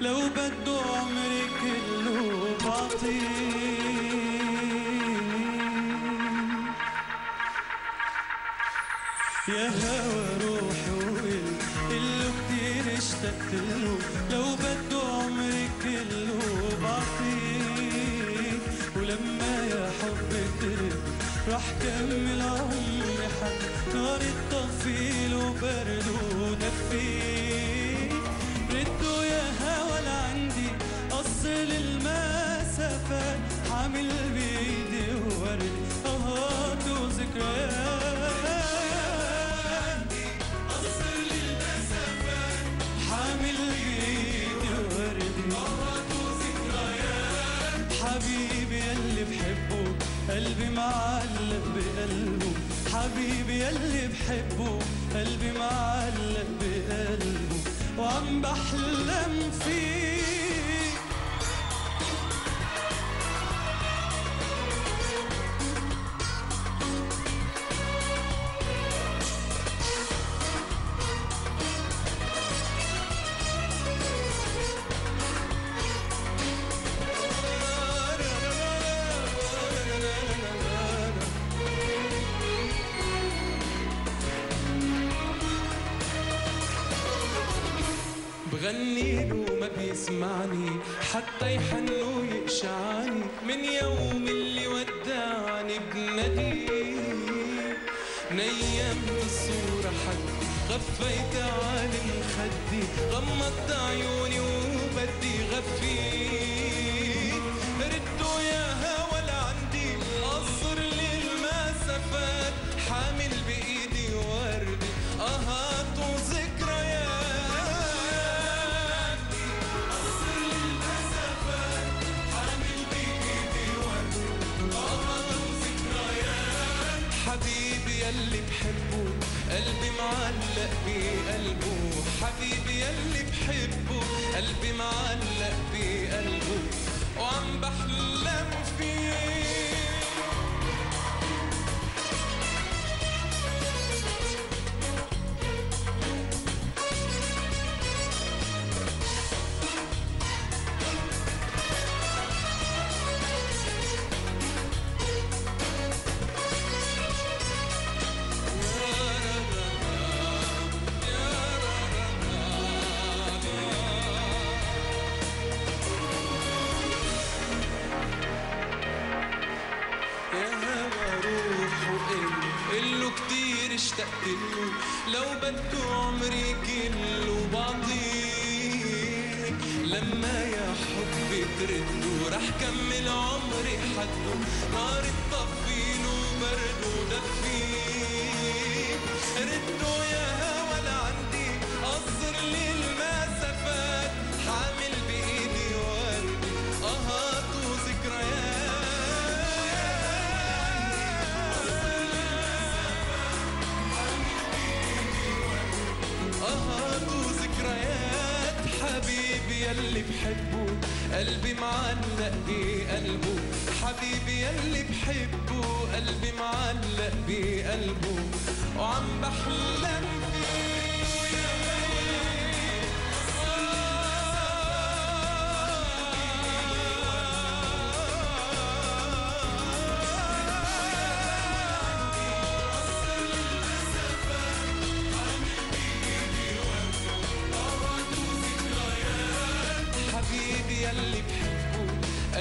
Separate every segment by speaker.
Speaker 1: لو بده عمري كله بعطيه يا هوى روحي وقل اللي كتير اشتقت له. لو بده عمري كله بعطيه ولما يا حب ترد راح كمل عمري حد نار الطفيل وبرد ودفيه ردوا يا هوى لعندي قصر المسافات حامل بيدي ورد اهات وذكريات حامل بيدي وردي حبيبي بحبه قلبي معلق بقلبه. حبيبي يلي بحبه قلبي معلق بقلبه. وعم بحلم فيه بغني له ما بيسمعني حتى يحن ويقشعني. من يوم اللي ودعني بناديه نيمت الصورة حد غفيت على مخدي غمضت عيوني وبدي غفيت. ردوا يا يلي بحبه قلبي معلق بقلبه. حبيبي يلي بحبه قلبي معلق بقلبه. وعم بحلم فيه. له لو بده عمري كله بعطيك لما يا حبي ترده رح كمل عمري حده. نار الطفين وبرد ودفيك ردوا يا يلي بحبه قلبي معلق بقلبه. حبيبي يلي بحبه قلبي معلق بقلبه. وعم بحلم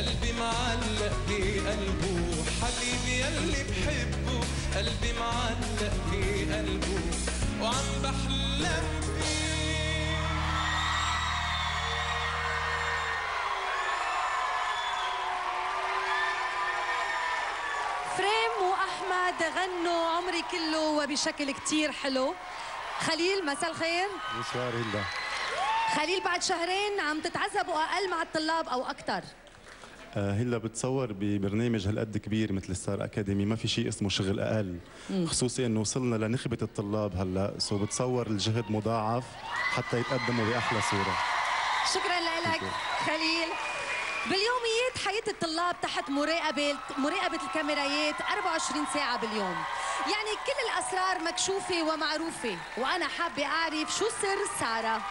Speaker 1: قلبي معلق بقلبه حبيبي يلي بحبه. قلبي معلق بقلبه وعم بحلم فيه
Speaker 2: فريم وأحمد غنوا عمري كله وبشكل كتير حلو. خليل مساء الخير.
Speaker 3: نسوار هلا
Speaker 2: خليل بعد شهرين عم تتعذبوا أقل مع الطلاب أو
Speaker 3: أكثر هلا بتصور ببرنامج هالقد كبير مثل ستار أكاديمي ما في شيء اسمه شغل أقل. خصوصي إنه وصلنا لنخبة الطلاب هلا سو بتصور الجهد مضاعف حتى يتقدموا بأحلى صورة.
Speaker 2: شكرا لك خليل. باليوميات حياة الطلاب تحت مراقبة مراقبة الكاميرايات 24 ساعة باليوم. يعني كل الأسرار مكشوفة ومعروفة وأنا حابة أعرف شو سر سارة.